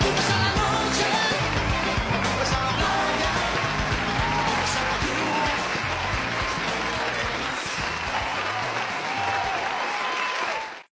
Stop!